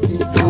Gracias.